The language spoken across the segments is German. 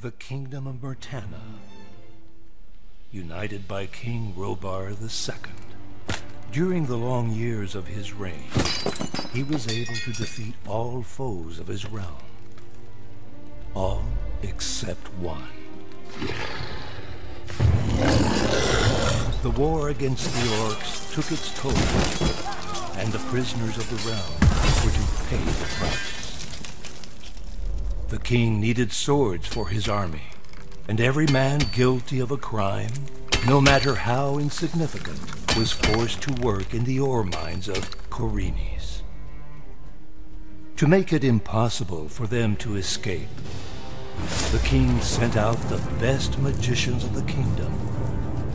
the kingdom of Mertana, united by King Robar II. During the long years of his reign, he was able to defeat all foes of his realm. All except one. The war against the orcs took its toll, and the prisoners of the realm were to pay the price. The king needed swords for his army, and every man guilty of a crime, no matter how insignificant, was forced to work in the ore mines of Korinis. To make it impossible for them to escape, the king sent out the best magicians of the kingdom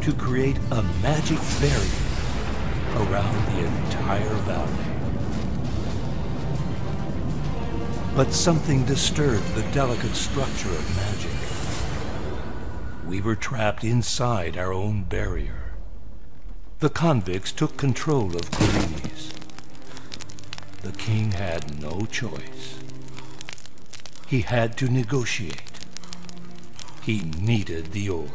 to create a magic barrier around the entire valley. But something disturbed the delicate structure of magic. We were trapped inside our own barrier. The convicts took control of Korinis. The king had no choice. He had to negotiate. He needed the ore.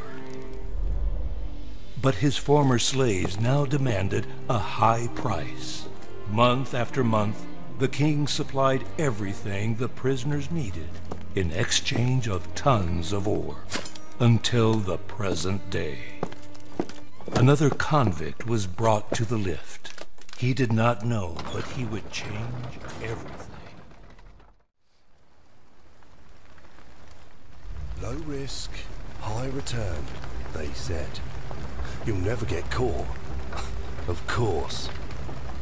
But his former slaves now demanded a high price. Month after month, the king supplied everything the prisoners needed in exchange of tons of ore, until the present day. Another convict was brought to the lift. He did not know, but he would change everything. Low risk, high return, they said. You'll never get caught. of course.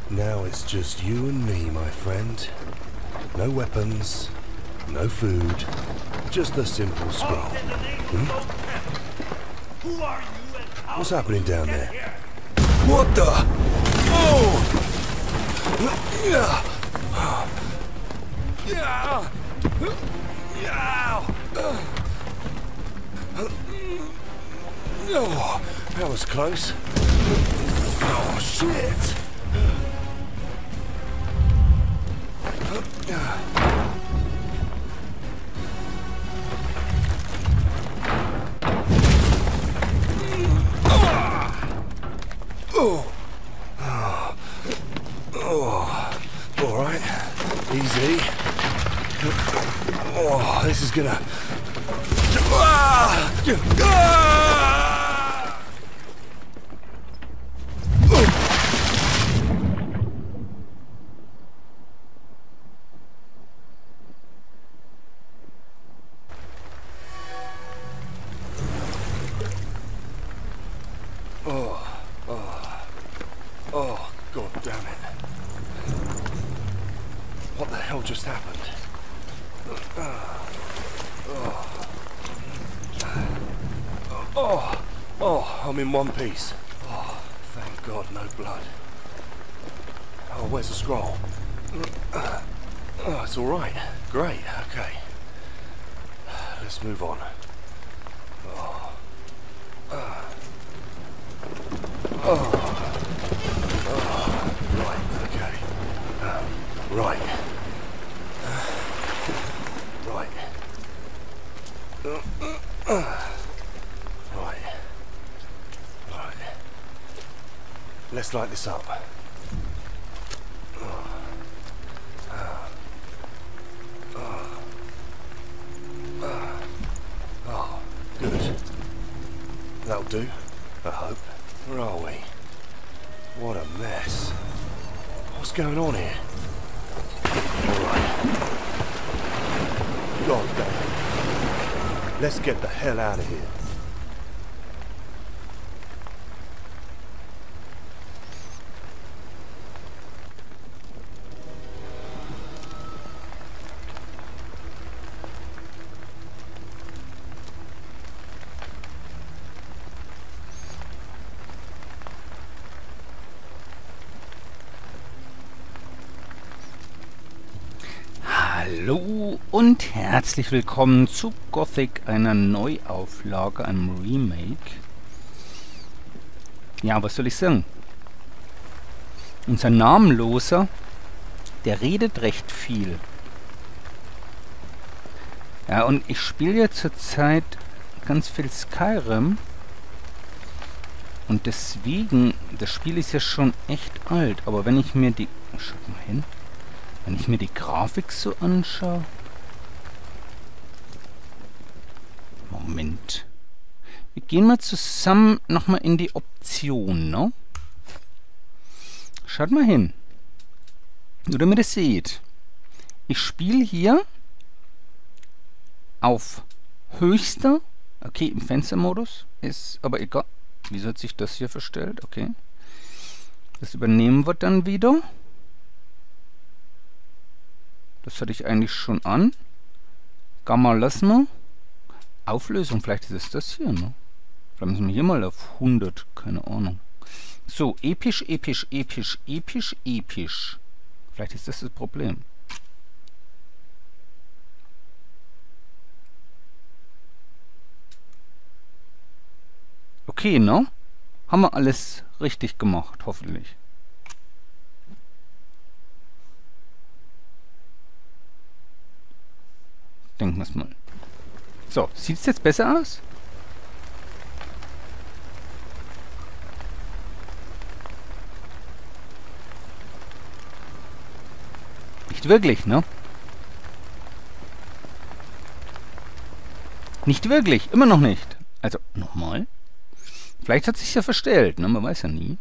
Now it's just you and me, my friend. No weapons, no food, just a simple scroll. Hmm? Who are you and how What's happening down there? here? What the? Oh! Yeah! Yeah! Yeah! Oh, that was close. Oh, shit! All right, easy. Oh, this is gonna. Ah! Ah! I'm in one piece. Oh, thank God, no blood. Oh, where's the scroll? Oh, it's all right. Great. Okay. Let's move on. Oh. Ah. Oh. Oh. Right. Okay. Uh, right. Right. Right. Right. Let's light this up. Herzlich willkommen zu Gothic, einer Neuauflage, einem Remake. Ja, was soll ich sagen? Unser Namenloser, der redet recht viel. Ja, und ich spiele ja zurzeit ganz viel Skyrim. Und deswegen, das Spiel ist ja schon echt alt. Aber wenn ich mir die... Schaut mal hin. Wenn ich mir die Grafik so anschaue... Moment. Wir gehen mal zusammen nochmal in die Option, ne? Schaut mal hin. Nur damit ihr seht. Ich spiele hier auf höchster, okay, im Fenstermodus, ist aber egal. Wieso hat sich das hier verstellt? Okay. Das übernehmen wir dann wieder. Das hatte ich eigentlich schon an. Gamma lassen wir. Auflösung, vielleicht ist es das hier, ne? Vielleicht müssen wir hier mal auf 100, keine Ahnung. So, episch, episch, episch, episch, episch. Vielleicht ist das das Problem. Okay, ne? Haben wir alles richtig gemacht, hoffentlich. Denken wir es mal. So, sieht es jetzt besser aus? Nicht wirklich, ne? Nicht wirklich, immer noch nicht. Also, nochmal. Vielleicht hat sich ja verstellt, ne? Man weiß ja nie.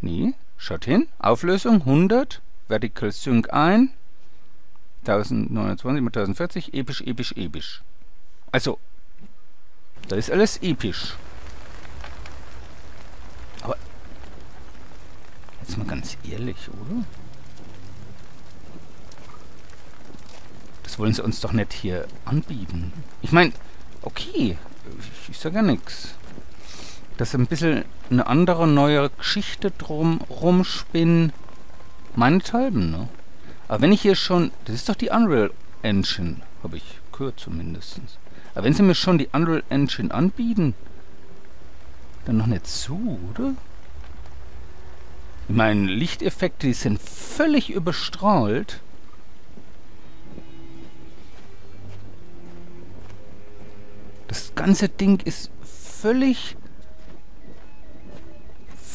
Nee, schaut hin. Auflösung 100. Vertical Sync ein. 1920 mit 1040. Episch, episch, episch. Also, da ist alles episch. Aber, jetzt mal ganz ehrlich, oder? Das wollen sie uns doch nicht hier anbieten. Ich meine, okay, ich, ich sage ja nichts. Dass ein bisschen eine andere, neue Geschichte drum rumspinnen, meinethalben, ne? Aber wenn ich hier schon... Das ist doch die Unreal Engine, habe ich gehört zumindest. Aber wenn sie mir schon die Unreal Engine anbieten, dann noch nicht zu, oder? Ich meine, Lichteffekte, die sind völlig überstrahlt. Das ganze Ding ist völlig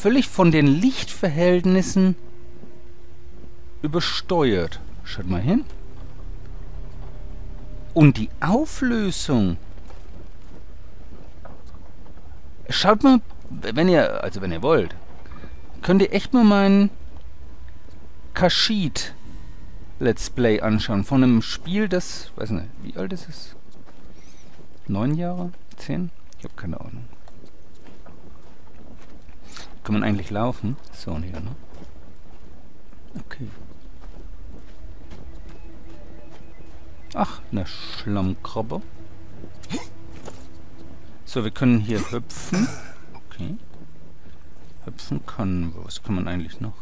völlig von den Lichtverhältnissen übersteuert. Schaut mal hin. Und die Auflösung. Schaut mal, wenn ihr, also wenn ihr wollt, könnt ihr echt mal meinen Kashid Let's Play anschauen. Von einem Spiel, das, weiß nicht, wie alt ist es? Neun Jahre? Zehn? Ich habe keine Ahnung. Kann man eigentlich laufen? So, hier, ne? Okay. Ach, eine Schlammkrabbe. So, wir können hier hüpfen. Okay. Hüpfen können wir. Was kann man eigentlich noch?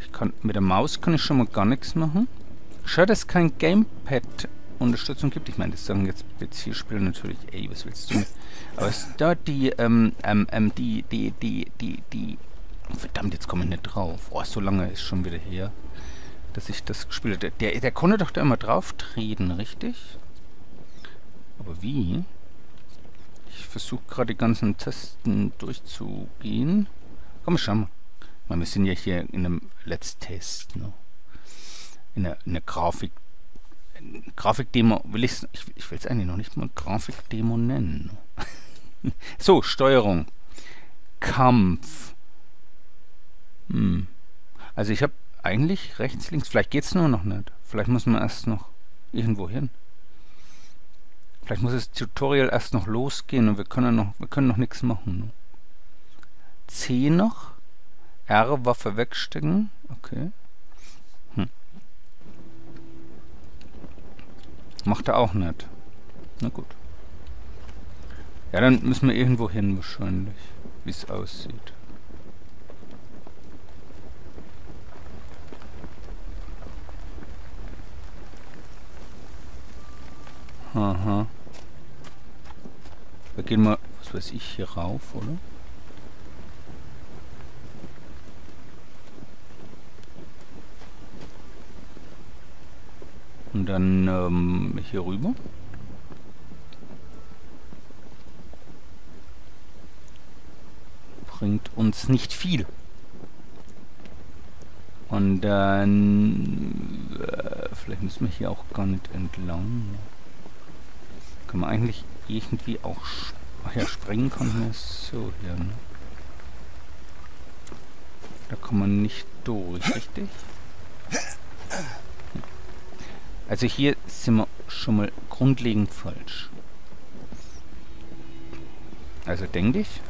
Ich kann, mit der Maus kann ich schon mal gar nichts machen. Schade, dass es kein Gamepad-Unterstützung gibt. Ich meine, das sagen jetzt PC-Spieler natürlich, ey, was willst du? Aber es ist da die, ähm, ähm, ähm, die, die, die, die, die... Verdammt, jetzt komme ich nicht drauf. Oh, so lange ist schon wieder her dass ich das gespielt habe. Der, der konnte doch da immer drauf treten, richtig? Aber wie? Ich versuche gerade die ganzen Testen durchzugehen. Komm, schau mal. mal. Wir sind ja hier in einem Let's Test. Ne? In einer, in einer Grafik. Grafikdemo will ich's, ich ich will es eigentlich noch nicht mal Grafikdemo nennen. Ne? so, Steuerung. Kampf. Hm. Also ich habe eigentlich rechts, links. Vielleicht geht es nur noch nicht. Vielleicht muss man erst noch irgendwo hin. Vielleicht muss das Tutorial erst noch losgehen und wir können noch, wir können noch nichts machen. C noch. R Waffe wegstecken. Okay. Hm. Macht er auch nicht. Na gut. Ja, dann müssen wir irgendwo hin wahrscheinlich, wie es aussieht. Aha. Wir gehen mal, was weiß ich, hier rauf, oder? Und dann ähm, hier rüber. Bringt uns nicht viel. Und dann... Äh, vielleicht müssen wir hier auch gar nicht entlang. Kann man eigentlich irgendwie auch... Ach ja, springen kann man so hier, ne? Da kann man nicht durch, richtig? Also hier sind wir schon mal grundlegend falsch. Also denke ich,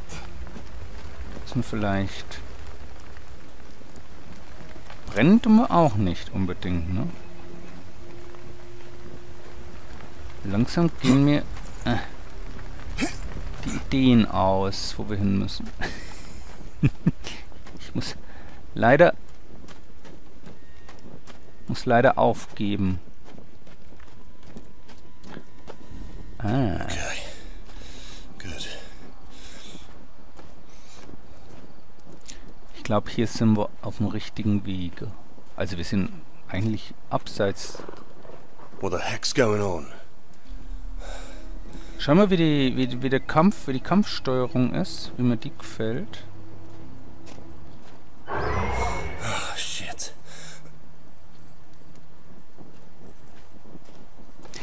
dass wir vielleicht... Brennen tun wir auch nicht unbedingt, ne? Langsam gehen mir äh, die Ideen aus, wo wir hin müssen. ich muss leider muss leider aufgeben. Ah. Okay. Good. Ich glaube, hier sind wir auf dem richtigen Wege. Also wir sind eigentlich abseits. What the heck's going on? Schau mal, wie, die, wie, wie der Kampf, wie die Kampfsteuerung ist, wie mir die gefällt. Oh, shit.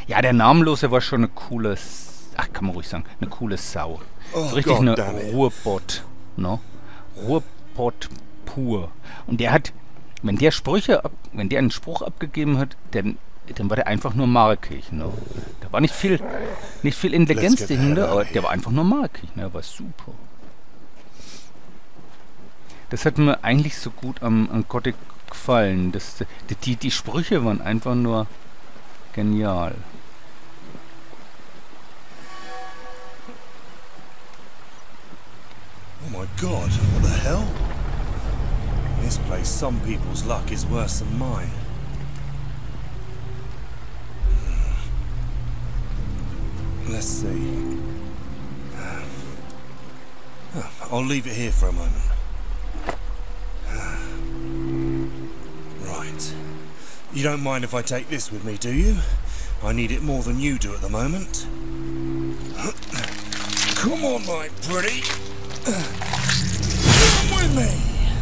Ja, der Namenlose war schon eine coole, ach kann man ruhig sagen, eine coole Sau. Oh, so richtig God eine. Ruhrbot, ne? Ruhrbot pur. Und der hat, wenn der Sprüche, ab, wenn der einen Spruch abgegeben hat, dann, dann war der einfach nur markig, ne? Da war nicht viel, nicht viel Intelligenz dahinter, aber der war einfach nur markig, ne? War super. Das hat mir eigentlich so gut am, am Gothic gefallen. Das, die, die, die Sprüche waren einfach nur genial. Oh my god, what the hell? In this place, some people's luck is worse than mine. Let's see. Oh, I'll leave it here for a moment. Right. You don't mind if I take this with me, do you? I need it more than you do at the moment. Come on, my pretty. Come with me!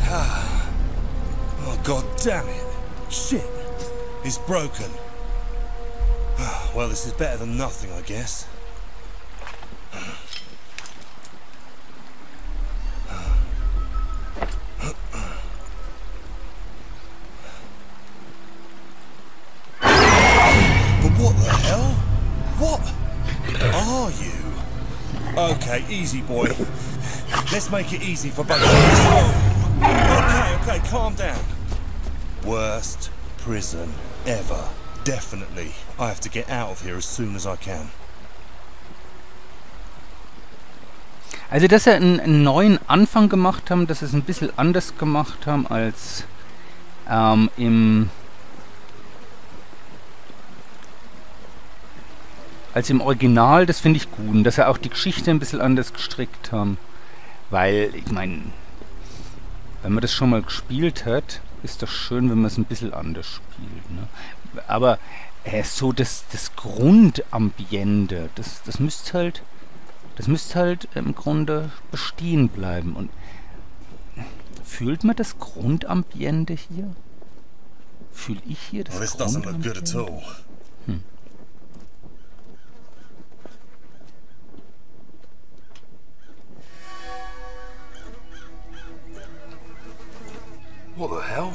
Ah. Oh, god damn it. Shit. It's broken. Ah, Well, this is better than nothing, I guess. Okay, easy, boy. Let's make it easy for both of us. Okay, okay, calm down. Worst prison ever. Definitely. I have to get out of here as soon as I can. Also, dass sie einen, einen neuen Anfang gemacht haben, dass sie es ein bisschen anders gemacht haben als ähm, im als im Original, das finde ich gut. Und dass sie auch die Geschichte ein bisschen anders gestrickt haben. Weil, ich meine, wenn man das schon mal gespielt hat, ist doch schön, wenn man es ein bisschen anders spielt. Ne? Aber äh, so das, das Grundambiente, das, das müsste halt das müsste halt im Grunde bestehen bleiben. Und fühlt man das Grundambiente hier? Fühle ich hier das Well, this doesn't look good at Grundambiente? all. What the hell?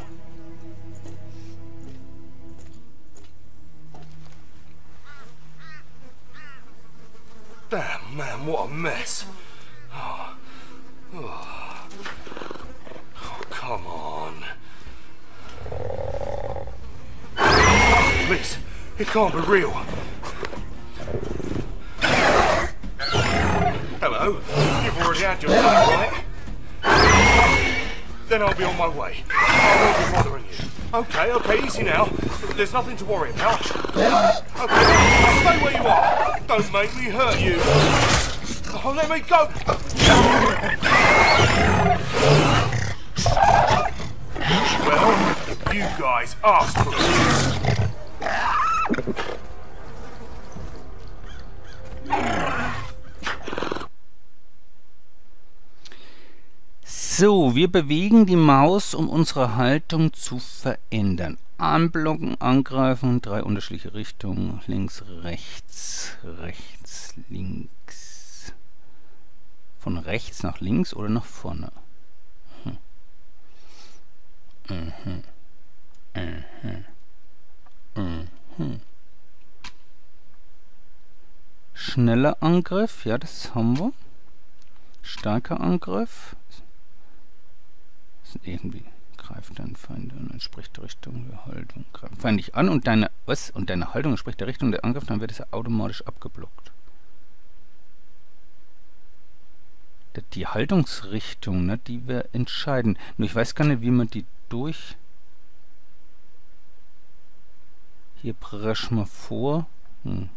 Damn, man, what a mess. Oh, oh. Oh, come on. Please, it can't be real. Hello, you've already had your time, right? Then I'll be on my way. I won't be bothering you. Okay, okay, easy now. There's nothing to worry about. Okay, stay where you are. Don't make me hurt you. Oh, let me go. Well, you guys asked for it. So, wir bewegen die Maus, um unsere Haltung zu verändern. Anblocken, angreifen, drei unterschiedliche Richtungen. Links, rechts, rechts, links. Von rechts nach links oder nach vorne? Mhm. Mhm. Mhm. Mhm. Schneller Angriff, ja, das haben wir. Starker Angriff. Irgendwie greift deinen Feind an, entspricht der Richtung der Haltung. Greift Feind dich an und deine was? Und deine Haltung entspricht der Richtung der Angriff, dann wird es automatisch abgeblockt. Die Haltungsrichtung, ne, die wir entscheiden. Nur ich weiß gar nicht, wie man die durch... Hier preschen wir vor. Hm.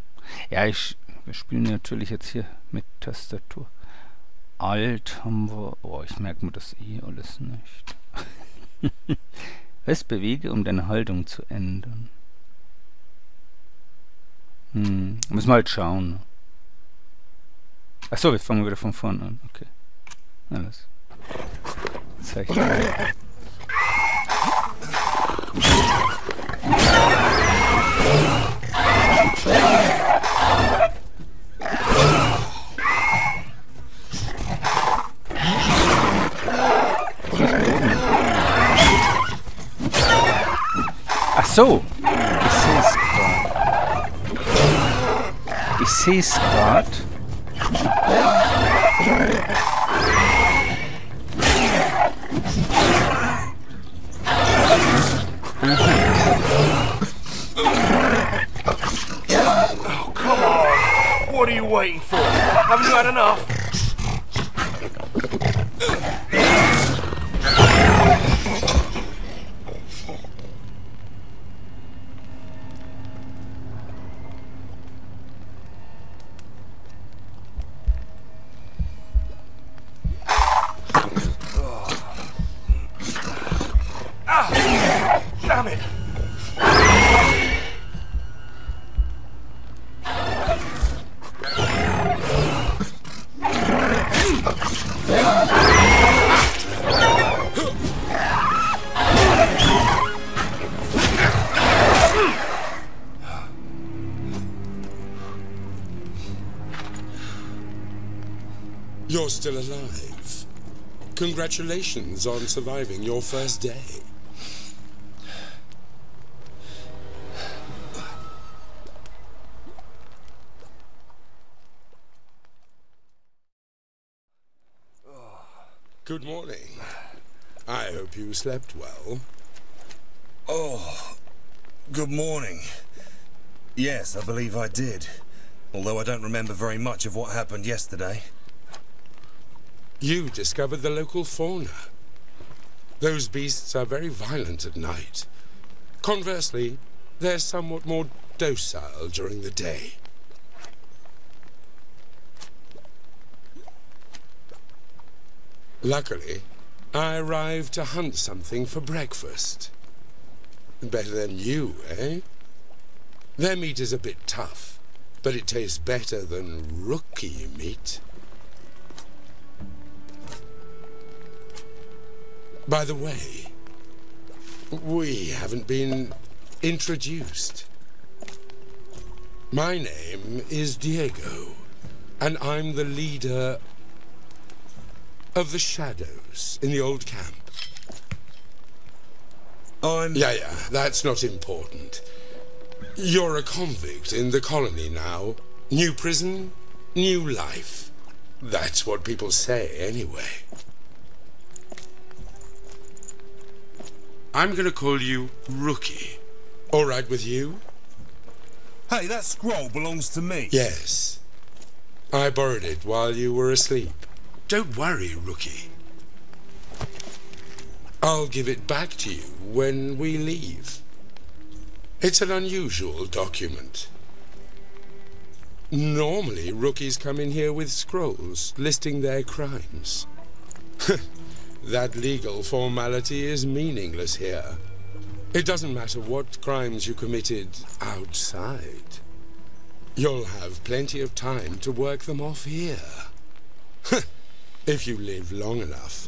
Ja, ich, wir spielen natürlich jetzt hier mit Tastatur. Alt haben wir... Oh, ich merke mir das eh alles nicht. Was bewege, um deine Haltung zu ändern? Hm, müssen wir halt schauen. Achso, wir fangen wieder von vorne an. Okay. Alles. Zeichnen. so. Ich sehe es gerade. Ich sehe es gerade. Oh, come on. What are you waiting for? Haven't you had enough? Congratulations on surviving your first day. Good morning. I hope you slept well. Oh, good morning. Yes, I believe I did. Although I don't remember very much of what happened yesterday. You discovered the local fauna. Those beasts are very violent at night. Conversely, they're somewhat more docile during the day. Luckily, I arrived to hunt something for breakfast. Better than you, eh? Their meat is a bit tough, but it tastes better than rookie meat. By the way, we haven't been introduced. My name is Diego, and I'm the leader of the Shadows in the old camp. I'm... Yeah, yeah, that's not important. You're a convict in the colony now. New prison, new life. That's what people say, anyway. I'm gonna call you Rookie. All right with you? Hey, that scroll belongs to me. Yes. I borrowed it while you were asleep. Don't worry, Rookie. I'll give it back to you when we leave. It's an unusual document. Normally, rookies come in here with scrolls listing their crimes. that legal formality is meaningless here. It doesn't matter what crimes you committed outside. You'll have plenty of time to work them off here. if you live long enough.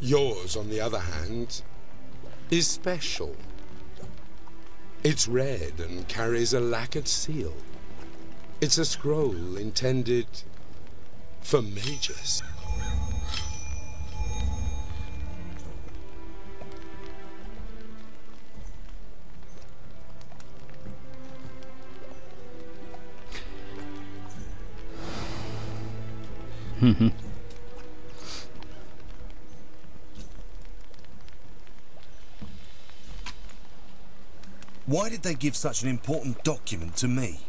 Yours, on the other hand, is special. It's red and carries a lacquered seal. It's a scroll intended for mages. Why did they give such an important document to me?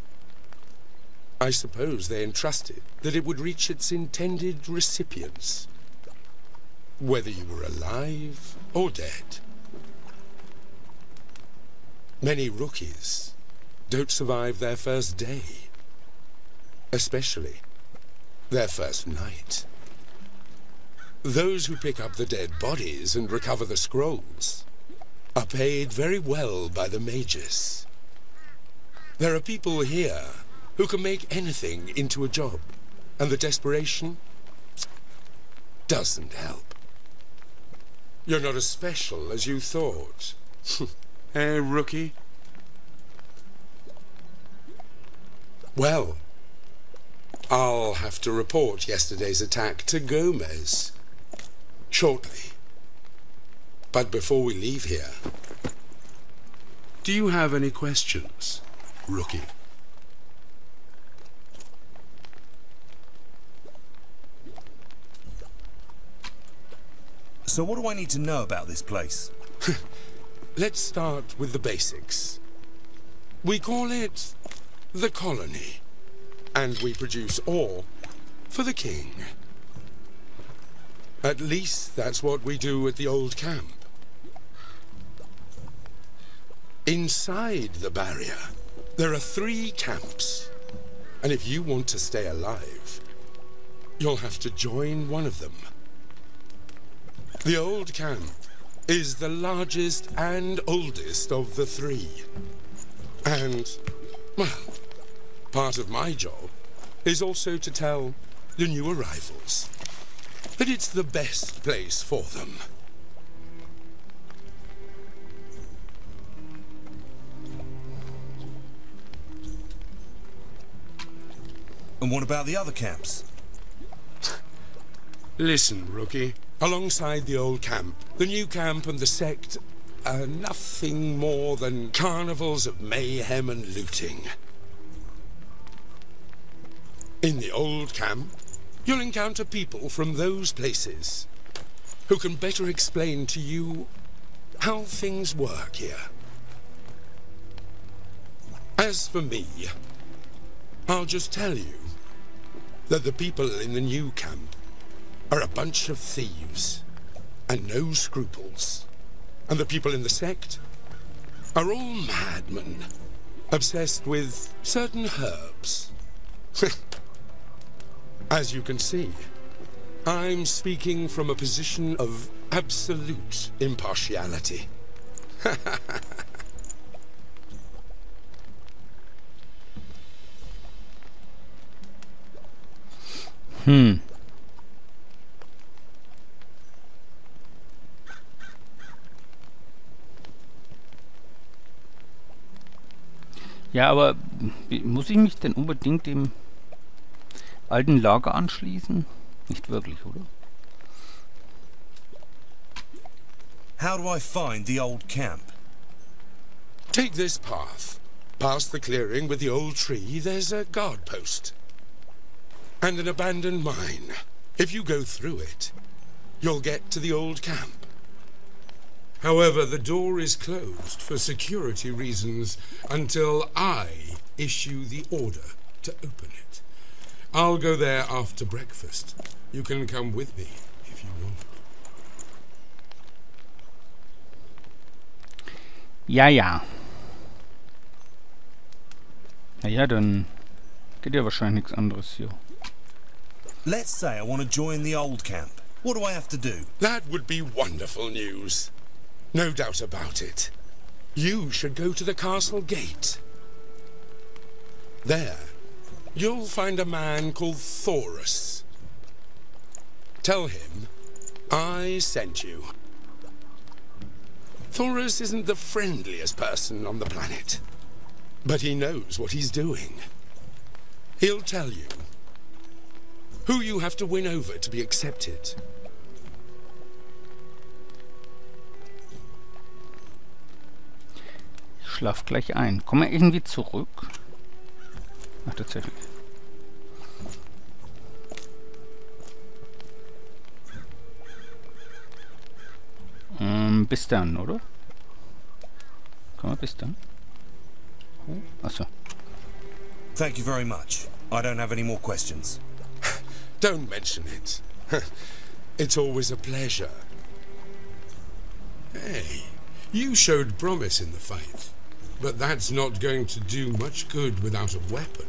I suppose they entrusted that it would reach its intended recipients, whether you were alive or dead. Many rookies don't survive their first day, especially their first night. Those who pick up the dead bodies and recover the scrolls are paid very well by the mages. There are people here who can make anything into a job, and the desperation doesn't help. You're not as special as you thought. Hey, eh, rookie. Well, I'll have to report yesterday's attack to Gomez shortly. But before we leave here, do you have any questions, rookie? So what do I need to know about this place? Let's start with the basics. We call it the colony, and we produce ore for the king. At least that's what we do at the old camp. Inside the barrier, there are three camps. And if you want to stay alive, you'll have to join one of them. The old camp is the largest and oldest of the three. And, well, part of my job is also to tell the new arrivals that it's the best place for them. And what about the other camps? Listen, rookie. Alongside the old camp, the new camp and the sect are nothing more than carnivals of mayhem and looting. In the old camp, you'll encounter people from those places who can better explain to you how things work here. As for me, I'll just tell you that the people in the new camp are a bunch of thieves and no scruples. And the people in the sect are all madmen, obsessed with certain herbs. As you can see, I'm speaking from a position of absolute impartiality. Hm. Ja, aber wie- muss ich mich denn unbedingt dem alten Lager anschließen? Nicht wirklich, oder? How do I find the old camp? Take this path. Past the clearing with the old tree, there's a guard post. And an abandoned mine. If you go through it, you'll get to the old camp. However, the door is closed for security reasons until I issue the order to open it. I'll go there after breakfast. You can come with me if you want. Ja, ja. Na ja, dann geht ja wahrscheinlich nichts anderes hier. Let's say I want to join the old camp. What do I have to do? That would be wonderful news. No doubt about it. You should go to the castle gate. There, you'll find a man called Thorus. Tell him I sent you. Thoros isn't the friendliest person on the planet. But he knows what he's doing. He'll tell you who you have to win over to be accepted. Schlaf gleich ein. Komm mal irgendwie zurück. Ach, tatsächlich. Ähm, bis dann, oder? Komm mal bis dann. Oh, achso. Thank you very much. I don't have any more questions. Don't mention it. it's always a pleasure. Hey, you showed promise in the fight, but that's not going to do much good without a weapon.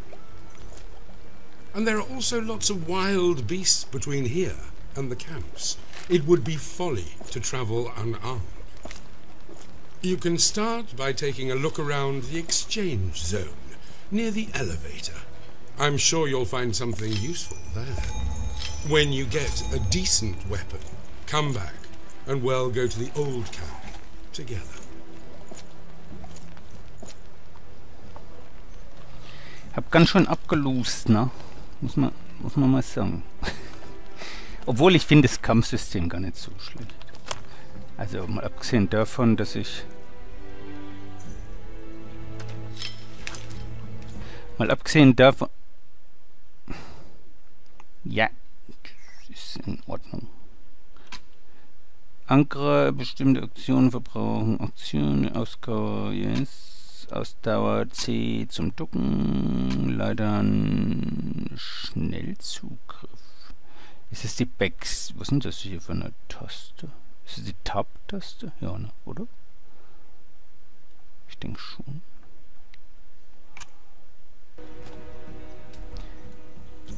And there are also lots of wild beasts between here and the camps. It would be folly to travel unarmed. You can start by taking a look around the exchange zone near the elevator. I'm sure you'll find something useful there. When you get a decent weapon, come back and we'll go to the old camp together. Hab ganz schön abgelust, ne? Muss man, muss man mal sagen. Obwohl ich finde das Kampfsystem gar nicht so schlecht. Also mal abgesehen davon, dass ich... Mal abgesehen davon... Ja, ist in Ordnung. Ankere, bestimmte Aktionen verbrauchen Aktionen, Ausdauer, yes, Ausdauer C zum Ducken, leider ein Schnellzugriff. Ist es die Backs... Was sind das hier für eine Taste? Ist es die Tab-Taste? Ja, ne? Oder? Ich denke schon.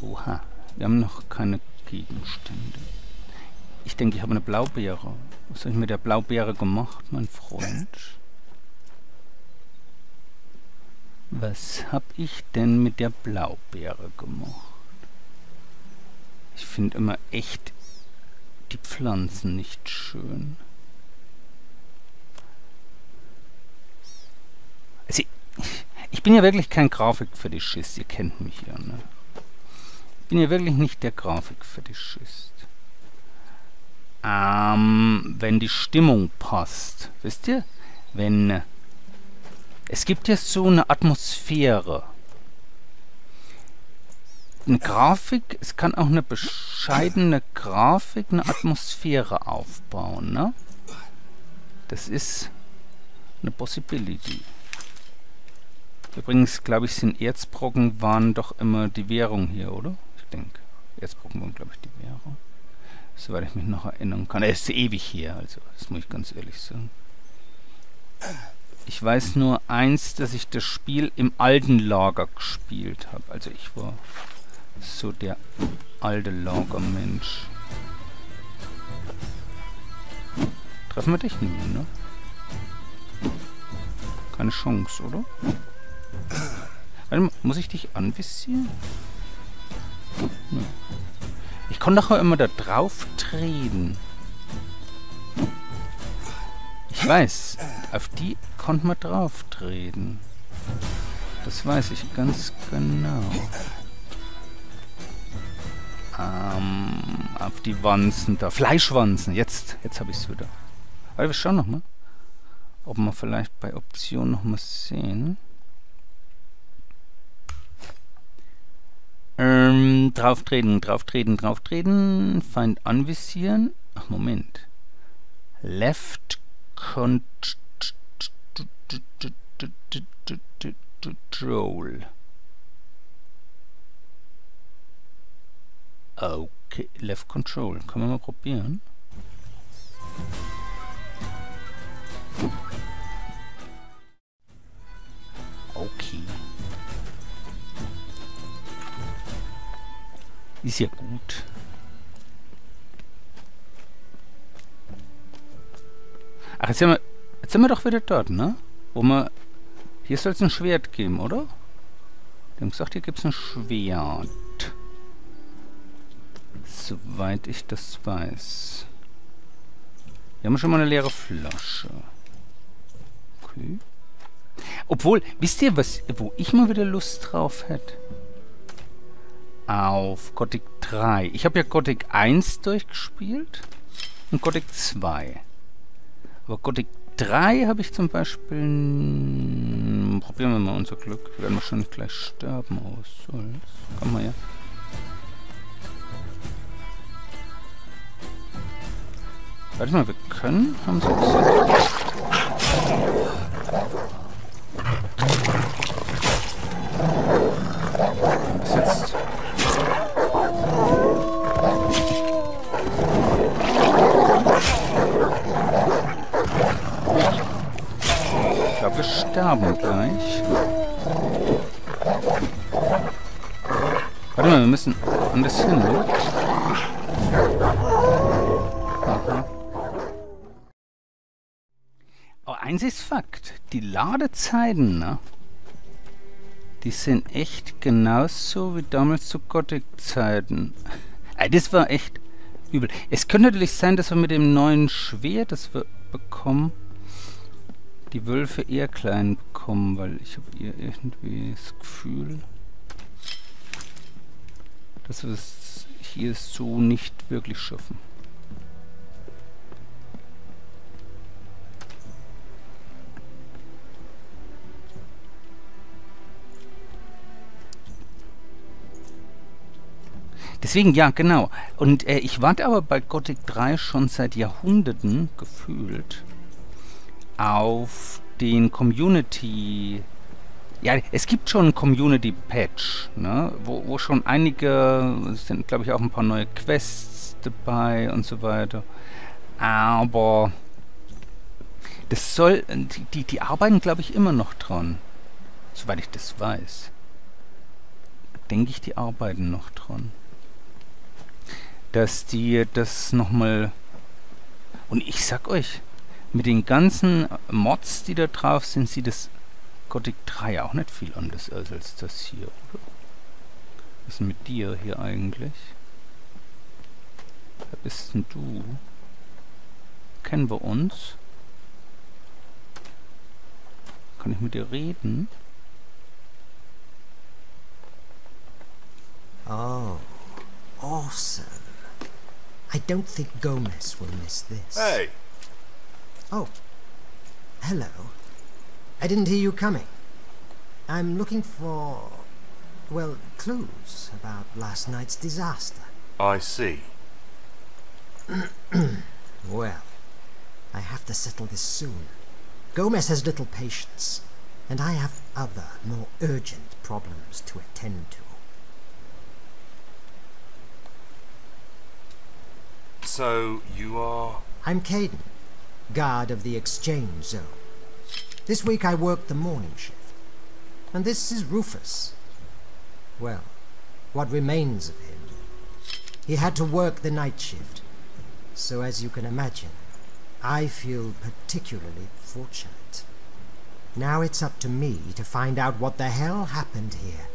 Oha. Wir haben noch keine Gegenstände. Ich denke, ich habe eine Blaubeere. Was habe ich mit der Blaubeere gemacht, mein Freund? Was habe ich denn mit der Blaubeere gemacht? Ich finde immer echt die Pflanzen nicht schön. Also, ich bin ja wirklich kein Grafikfetischist, ihr kennt mich ja, ne? Ich bin ja wirklich nicht der Grafikfetischist. Ähm, wenn die Stimmung passt, wisst ihr? Wenn... Es gibt ja so eine Atmosphäre eine Grafik, es kann auch eine bescheidene Grafik, eine Atmosphäre aufbauen, ne? Das ist eine Possibility. Übrigens, glaube ich, sind Erzbrocken waren doch immer die Währung hier, oder? Ich denke, Erzbrocken waren, glaube ich, die Währung. Soweit ich mich noch erinnern kann. Er ist ewig hier, also, das muss ich ganz ehrlich sagen. Ich weiß nur eins, dass ich das Spiel im alten Lager gespielt habe. Also ich war so der alte Lagermensch. Treffen wir dich nie, ne? Keine Chance, oder? Warte muss ich dich anvisieren? Ich konnte doch immer da drauf treten. Ich weiß, auf die konnte man drauf treten. Das weiß ich ganz genau. Ähm, auf die Wanzen da. Fleischwanzen. Jetzt, jetzt habe ich es wieder. Aber wir schauen noch mal, ob wir vielleicht bei Option noch mal sehen. Ähm, drauftreten, drauftreten, drauftreten. Feind anvisieren. Ach, Moment. Left Control. Okay, Left Control. Können wir mal probieren. Okay. Ist ja gut. Ach, jetzt sind wir, jetzt sind wir doch wieder dort, ne? Wo wir... Hier soll es ein Schwert geben, oder? Die haben gesagt, hier gibt es ein Schwert. Soweit ich das weiß. Wir haben schon mal eine leere Flasche. Okay. Obwohl, wisst ihr, was, wo ich mal wieder Lust drauf hätte? Auf Gothic 3. Ich habe ja Gothic 1 durchgespielt und Gothic 2. Aber Gothic 3 habe ich zum Beispiel... Probieren wir mal unser Glück. Wir werden wahrscheinlich gleich sterben aus. Soll's. Komm mal her. Warte mal, wir können, haben sie gesagt. Sterben gleich. Warte mal, wir müssen anders hin, oder? Aha. Aber eins ist Fakt. Die Ladezeiten, ne? Die sind echt genauso wie damals zu Gothic-Zeiten. Das war echt übel. Es könnte natürlich sein, dass wir mit dem neuen Schwert, das wir bekommen, die Wölfe eher klein bekommen, weil ich habe eher irgendwie das Gefühl, dass wir es hier so nicht wirklich schaffen. Deswegen, ja, genau. Und äh, ich warte aber bei Gothic 3 schon seit Jahrhunderten gefühlt auf den Community. Ja, es gibt schon einen Community-Patch, ne, wo, wo schon einige, es sind glaube ich auch ein paar neue Quests dabei und so weiter. Aber das soll, die, die, arbeiten glaube ich immer noch dran, soweit ich das weiß. Denke ich, die arbeiten noch dran dass die das nochmal... Und ich sag euch, mit den ganzen Mods, die da drauf sind, sieht das Gothic 3 auch nicht viel anders aus als das hier, oder? Was ist mit dir hier eigentlich? Wer bist denn du? Kennen wir uns? Kann ich mit dir reden? Oh, awesome. I don't think Gomez will miss this. Hey, Oh. Hello. I didn't hear you coming. I'm looking for, well, clues about last night's disaster. I see. Well, I have to settle this soon. Gomez has little patience, and I have other, more urgent problems to attend to. So, you are... I'm Caden, guard of the exchange zone. This week I worked the morning shift. And this is Rufus. Well, what remains of him. He had to work the night shift. So as you can imagine, I feel particularly fortunate. Now it's up to me to find out what the hell happened here,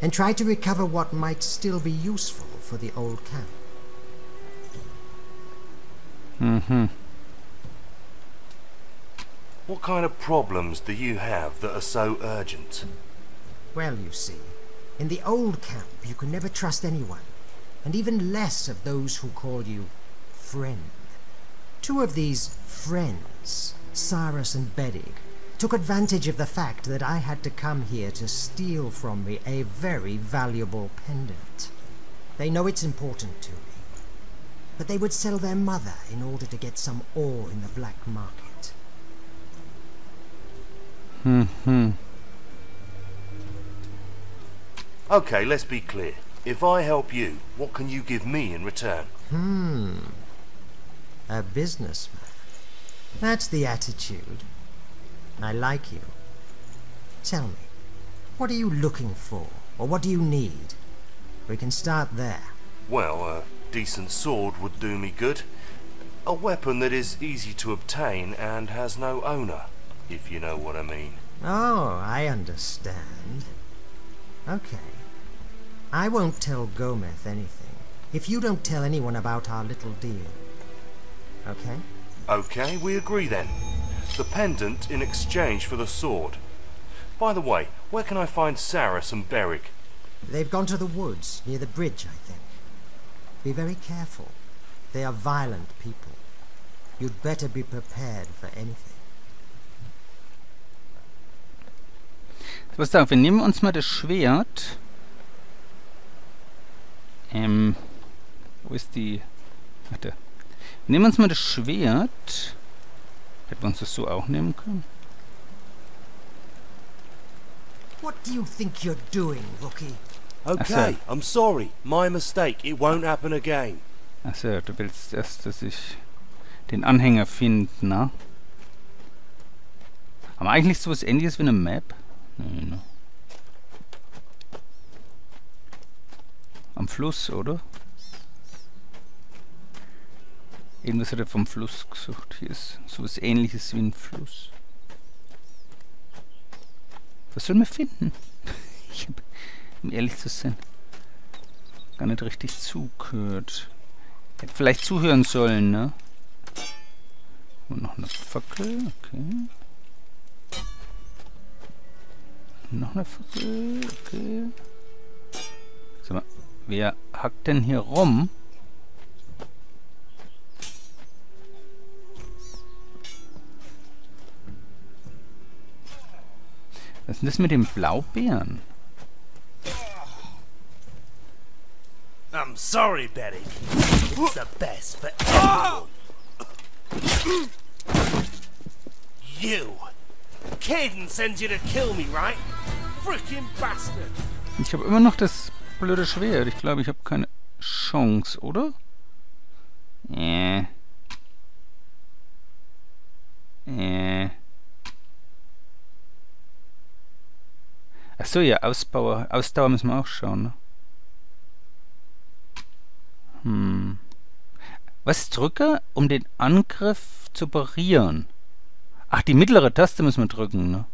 and try to recover what might still be useful for the old camp. Mhm. What kind of problems do you have that are so urgent? Well, you see, in the old camp you can never trust anyone, and even less of those who call you friend. Two of these friends, Cyrus and Bedig, took advantage of the fact that I had to come here to steal from me a very valuable pendant. They know it's important to me, but they would sell their mother in order to get some ore in the black market. Mhm. Okay, let's be clear. If I help you, what can you give me in return? Hmm. A businessman. That's the attitude. I like you. Tell me, what are you looking for, or what do you need? We can start there. Well, a decent sword would do me good. A weapon that is easy to obtain and has no owner, if you know what I mean. Oh, I understand. Okay. I won't tell Gomez anything if you don't tell anyone about our little deal. Okay? Okay, we agree then. The pendant in exchange for the sword. By the way, where can I find Saris and Beric? They've gone to the woods, near the bridge, I think. Be very careful. They are violent people. You'd better be prepared for anything. Pass auf, wir nehmen uns mal das Schwert. Ähm, wo ist die... Warte. Wir nehmen uns mal das Schwert. Hätten wir uns das so auch nehmen können? What do you think you're doing, rookie? Okay, I'm sorry. My mistake. It won't happen again. Achso, du willst erst, dass ich den Anhänger finde, ne? Haben wir eigentlich sowas ähnliches wie eine Map? Nee, ne? Am Fluss, oder? Irgendwas hat er vom Fluss gesucht. Hier ist sowas ähnliches wie ein Fluss. Was soll man finden? Ich hab, um ehrlich zu sein, gar nicht richtig zugehört. Hätte vielleicht zuhören sollen, ne? Und noch eine Fackel, okay. Noch eine Fackel, okay. Sag mal, wer hackt denn hier rum? Was ist denn das mit den Blaubeeren? I'm sorry, Betty. It's the best for everyone. You! Caden sends you to kill me, right? Ich habe immer noch das blöde Schwert. Ich glaube, ich habe keine Chance, oder? Äh. Äh. Achso, ja, Ausbauer. Ausdauer müssen wir auch schauen, ne? Hm. Was drücke, um den Angriff zu parieren? Ach, die mittlere Taste müssen wir drücken, ne?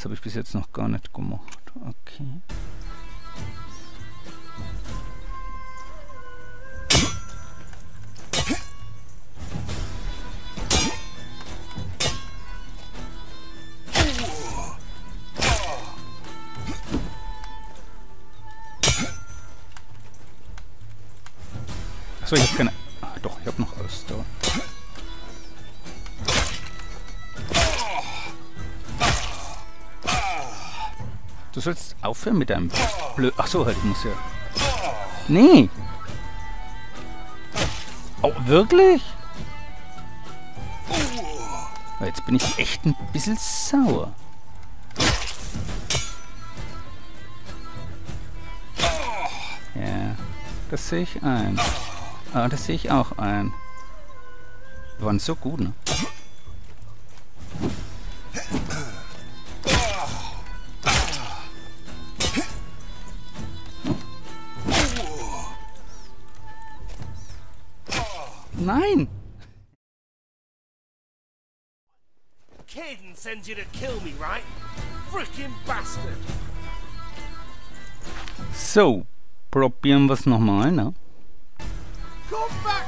Das habe ich bis jetzt noch gar nicht gemacht. Okay. Achso, ich habe keine... Ach, doch, ich habe noch Ausdauer. Du sollst aufhören mit deinem blöd... Achso, halt, ich muss ja... Nee! Oh, wirklich? Jetzt bin ich echt ein bisschen sauer. Ja, das sehe ich ein. Ah, das sehe ich auch ein. Wir waren so gut, ne? Sends you to kill me, right? Freaking bastard! So, probieren wir es nochmal, ne? Come back,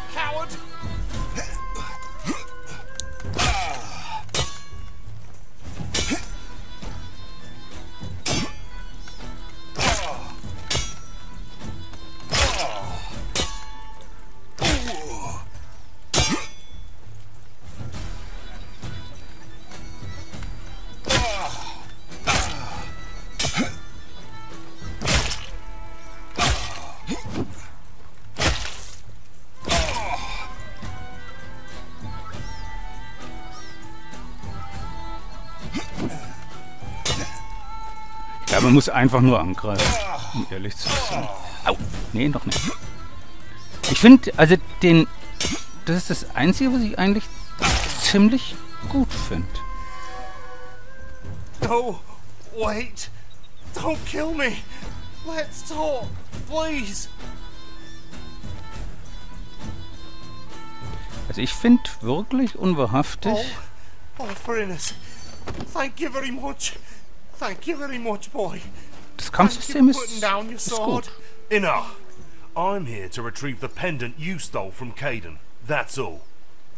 Ja, man muss einfach nur angreifen, um ehrlich zu sein. Au! Nee, noch nicht. Ich finde, also den... Das ist das Einzige, was ich eigentlich ziemlich gut finde. No, wait! Don't kill me! Let's talk, please! Also ich finde wirklich unwahrhaftig... Oh, oh, thank you very much. Thank you very much, boy. Das Thank you Kampfsystem for ist, putting down your ist sword. gut. Enough. I'm here to retrieve the pendant you stole from Caden. That's all.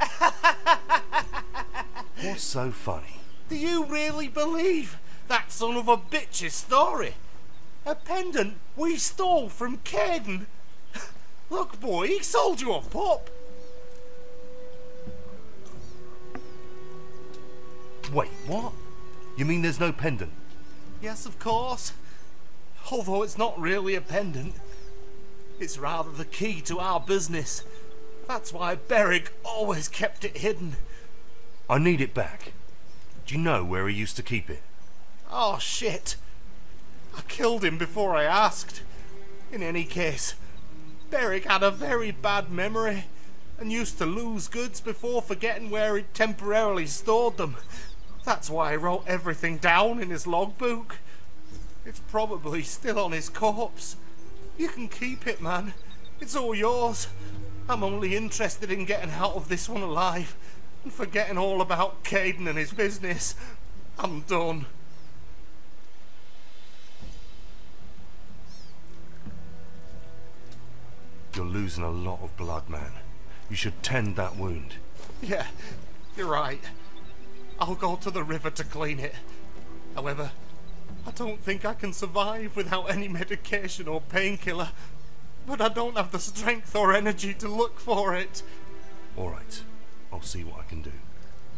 What's so funny? Do you really believe that son of a bitch's story? A pendant we stole from Caden. Look, boy, he sold you a pup. Wait, what? You mean there's no pendant? Yes, of course. Although it's not really a pendant. It's rather the key to our business. That's why Beric always kept it hidden. I need it back. Do you know where he used to keep it? Oh, shit. I killed him before I asked. In any case, Beric had a very bad memory and used to lose goods before forgetting where he'd temporarily stored them. That's why I wrote everything down in his logbook. It's probably still on his corpse. You can keep it, man. It's all yours. I'm only interested in getting out of this one alive and forgetting all about Caden and his business. I'm done. You're losing a lot of blood, man. You should tend that wound. Yeah, you're right. I'll go to the river to clean it. However, I don't think I can survive without any medication or painkiller. But I don't have the strength or energy to look for it. Alright, I'll see what I can do.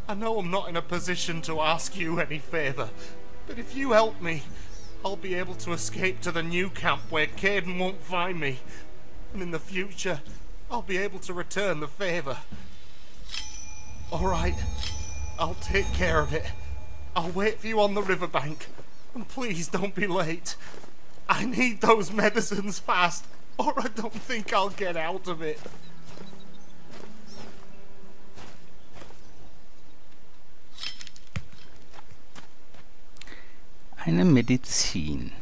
I know I'm not in a position to ask you any favour, but if you help me, I'll be able to escape to the new camp where Caden won't find me. And in the future, I'll be able to return the favour. Alright, I'll take care of it. I'll wait for you on the riverbank. And please don't be late. I need those medicines fast, or I don't think I'll get out of it. Eine Medizin.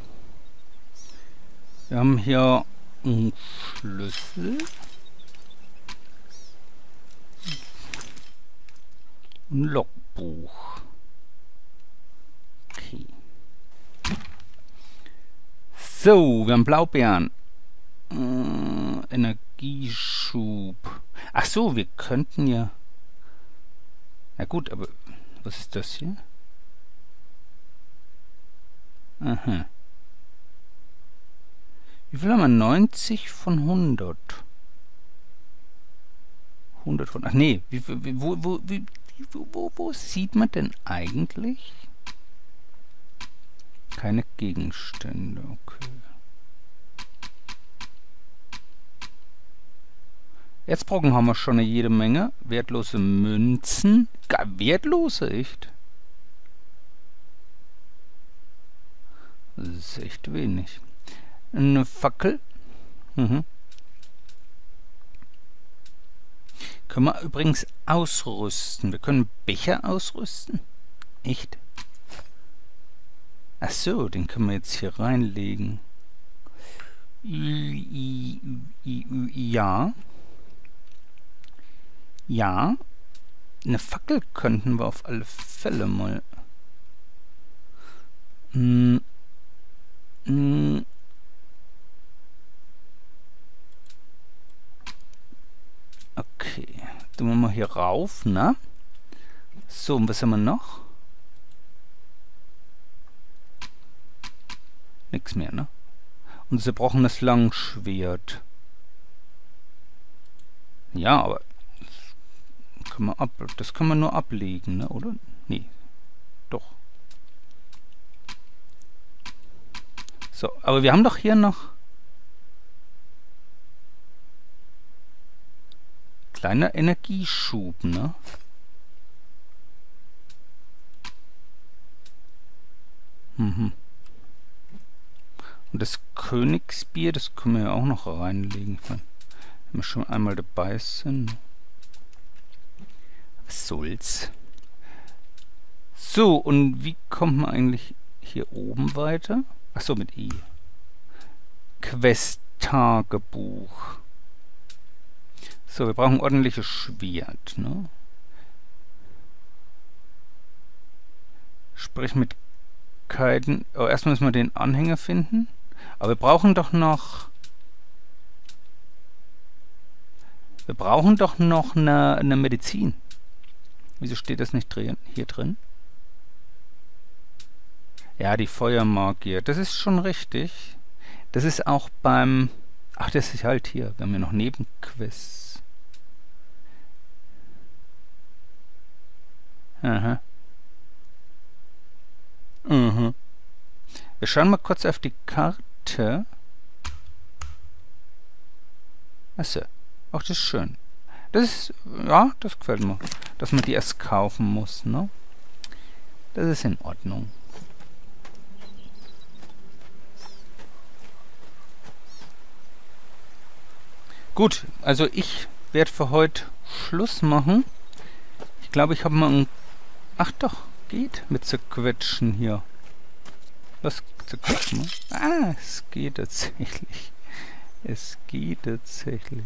Wir haben hier einen Schlüssel. Ein Logbuch. Okay. So, wir haben Blaubeeren. Äh, Energieschub. Ach so, wir könnten ja... Na gut, aber was ist das hier? Aha. Wie viel haben wir? 90 von 100. 100 von... Ach nee, wie, wie, wo, wo, wie, wo, wo, sieht man denn eigentlich? Keine Gegenstände, okay. Erzbrocken haben wir schon eine jede Menge. Wertlose Münzen. Gar wertlose, echt? Das ist echt wenig. Eine Fackel. Mhm. Können wir übrigens ausrüsten. Wir können Becher ausrüsten. Echt? Ach so, den können wir jetzt hier reinlegen. Ja. Ja. Eine Fackel könnten wir auf alle Fälle mal. Hm. Hm. Okay. Tun wir mal hier rauf, ne? So, und was haben wir noch? Nix mehr, ne? Und sie brauchen das Langschwert. Ja, aber können wir ab, das können wir nur ablegen, ne? Oder? Nee. Doch. So, aber wir haben doch hier noch kleiner Energieschub, ne? Mhm. Und das Königsbier, das können wir ja auch noch reinlegen. wenn wir schon einmal dabei sind. Was soll's? So, und wie kommt man eigentlich hier oben weiter? Achso, mit I. Quest-Tagebuch. So, wir brauchen ein ordentliches Schwert, ne? Sprich mit Kaiden. Oh, erstmal müssen wir den Anhänger finden. Aber wir brauchen doch noch... Wir brauchen doch noch eine, eine Medizin. Wieso steht das nicht drin, hier drin? Ja, die Feuermagier. Das ist schon richtig. Das ist auch beim... Ach, das ist halt hier. Wir haben ja noch Nebenquests. Aha. Mhm. Wir schauen mal kurz auf die Karte. Achso. Ach, das ist schön. Das ist, ja, das gefällt mir. Dass man die erst kaufen muss, ne? Das ist in Ordnung. Gut, also ich werde für heute Schluss machen. Ich glaube, ich habe mal ein... Ach doch, geht mit zerquetschen hier. Was zerquetschen? Ah, es geht tatsächlich. Es geht tatsächlich.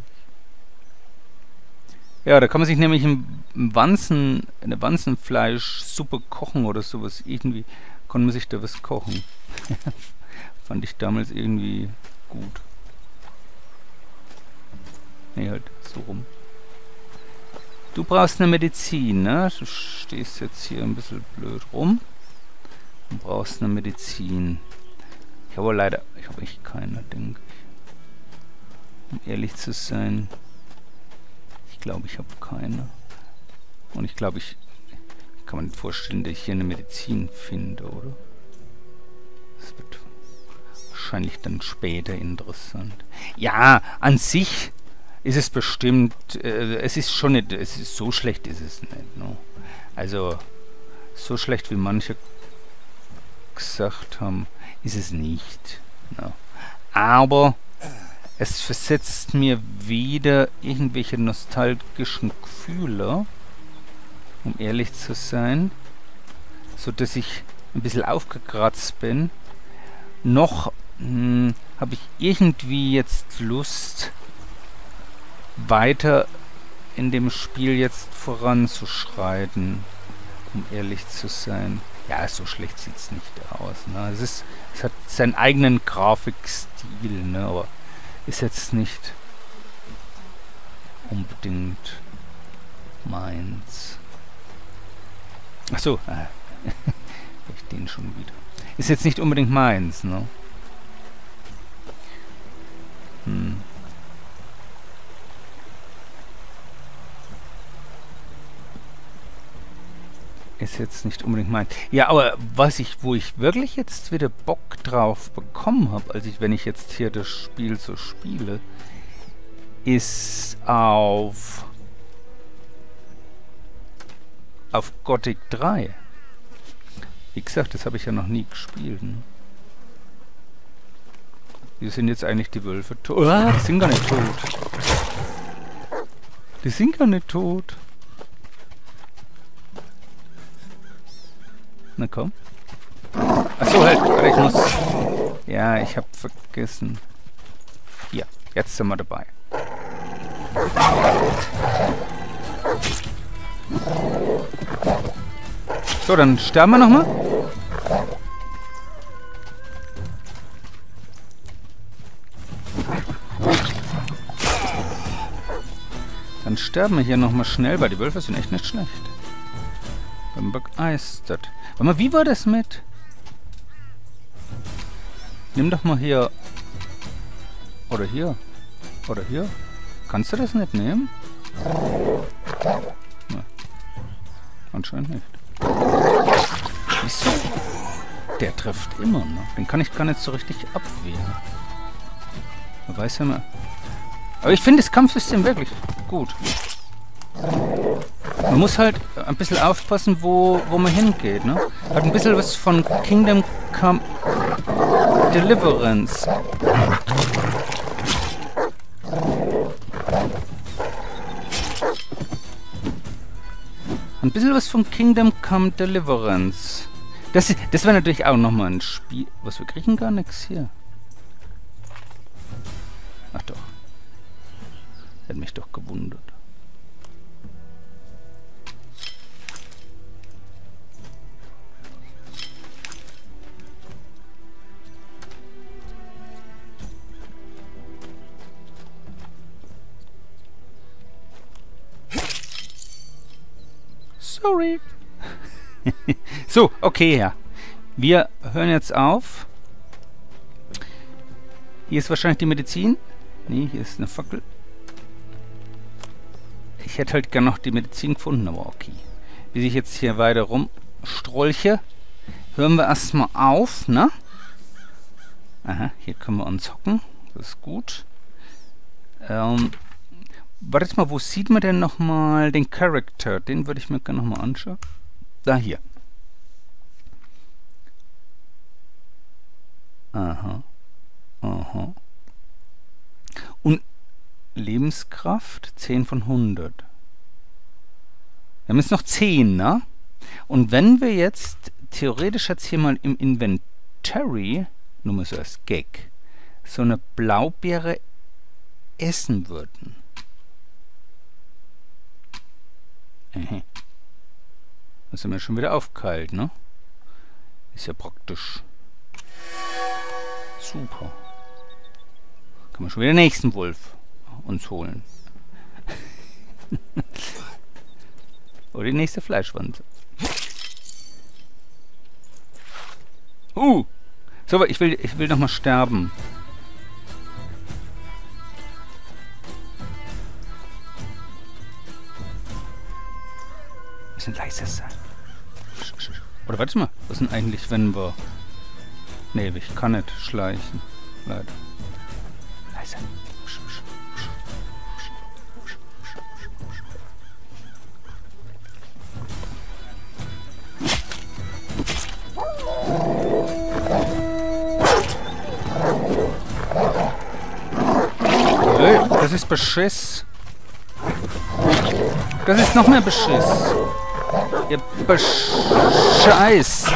Ja, da kann man sich nämlich ein Wanzen, eine Wanzenfleischsuppe kochen oder sowas. Irgendwie kann man sich da was kochen. Fand ich damals irgendwie gut. Nee, halt so rum. Du brauchst eine Medizin, ne? Du stehst jetzt hier ein bisschen blöd rum. Du brauchst eine Medizin. Ich habe leider... Ich habe echt keine, denke ich. Um ehrlich zu sein. Ich glaube, ich habe keine. Und ich glaube, ich... Kann man nicht vorstellen, dass ich hier eine Medizin finde, oder? Das wird wahrscheinlich dann später interessant. Ja, an sich ist es bestimmt, äh, es ist schon nicht, es ist, so schlecht ist es nicht. No? Also, so schlecht wie manche gesagt haben, ist es nicht. No? Aber es versetzt mir wieder irgendwelche nostalgischen Gefühle, um ehrlich zu sein, so dass ich ein bisschen aufgekratzt bin. Noch hm, habe ich irgendwie jetzt Lust, weiter in dem Spiel jetzt voranzuschreiten, um ehrlich zu sein. Ja, so schlecht sieht es nicht aus. Ne? Es, ist, es hat seinen eigenen Grafikstil, ne? aber ist jetzt nicht unbedingt meins. Achso, äh, ich den schon wieder. Ist jetzt nicht unbedingt meins, ne? Ist jetzt nicht unbedingt mein. Ja, aber was ich, wo ich wirklich jetzt wieder Bock drauf bekommen habe, als ich, wenn ich jetzt hier das Spiel so spiele, ist auf auf Gothic 3. Wie gesagt, das habe ich ja noch nie gespielt. Ne? Wie sind jetzt eigentlich die Wölfe tot? Ah, die sind gar nicht tot. Die sind gar nicht tot. Na komm. Achso, halt. Ich muss... Ja, ich hab vergessen. Hier, jetzt sind wir dabei. So, dann sterben wir nochmal. Dann sterben wir hier nochmal schnell, weil die Wölfe sind echt nicht schlecht. Bin begeistert. Warte mal, wie war das mit? Nimm doch mal hier. Oder hier. Oder hier. Kannst du das nicht nehmen? Ne. Anscheinend nicht. Wieso? Der trifft immer noch. Den kann ich gar nicht so richtig abwehren. Man weiß ja mal. Aber ich finde das Kampfsystem wirklich gut. Man muss halt ein bisschen aufpassen, wo, wo man hingeht. Ne? Hat ein bisschen was von Kingdom Come Deliverance. Ein bisschen was von Kingdom Come Deliverance. Das, das wäre natürlich auch nochmal ein Spiel. Was, wir kriegen gar nichts hier. Ach doch. Hätte mich doch gewundert. So, okay, ja. Wir hören jetzt auf. Hier ist wahrscheinlich die Medizin. Nee, hier ist eine Fackel. Ich hätte halt gern noch die Medizin gefunden, aber okay. Wie ich jetzt hier weiter rumstrolche, hören wir erstmal auf, ne? Aha, hier können wir uns hocken. Das ist gut. Ähm, warte mal, wo sieht man denn nochmal den Charakter? Den würde ich mir gerne nochmal anschauen. Da hier. Aha. Aha. Und Lebenskraft 10 von 100. Wir haben jetzt noch 10, ne? Und wenn wir jetzt theoretisch jetzt hier mal im Inventory, nur mal so als Gag, so eine Blaubeere essen würden. Dann sind wir schon wieder aufgeheilt, ne? Ist ja praktisch. Super. Kann man schon wieder den nächsten Wolf uns holen. Oder die nächste Fleischwanze. Uh! So, ich will, ich will noch mal sterben. Wir sind leise sein. Oder warte mal, was sind eigentlich, wenn wir... Nee, ich kann nicht schleichen. Leider. Leise. Hey, das ist Beschiss. Das ist noch mehr Beschiss. Ihr bescheißt.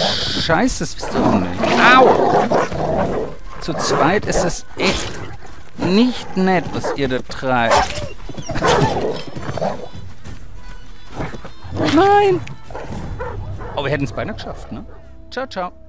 Bescheißt, das wisst ihr auch nicht. Au! Zu zweit ist es echt nicht nett, was ihr da treibt. Nein! Aber wir hätten es beinahe geschafft, ne? Ciao, ciao.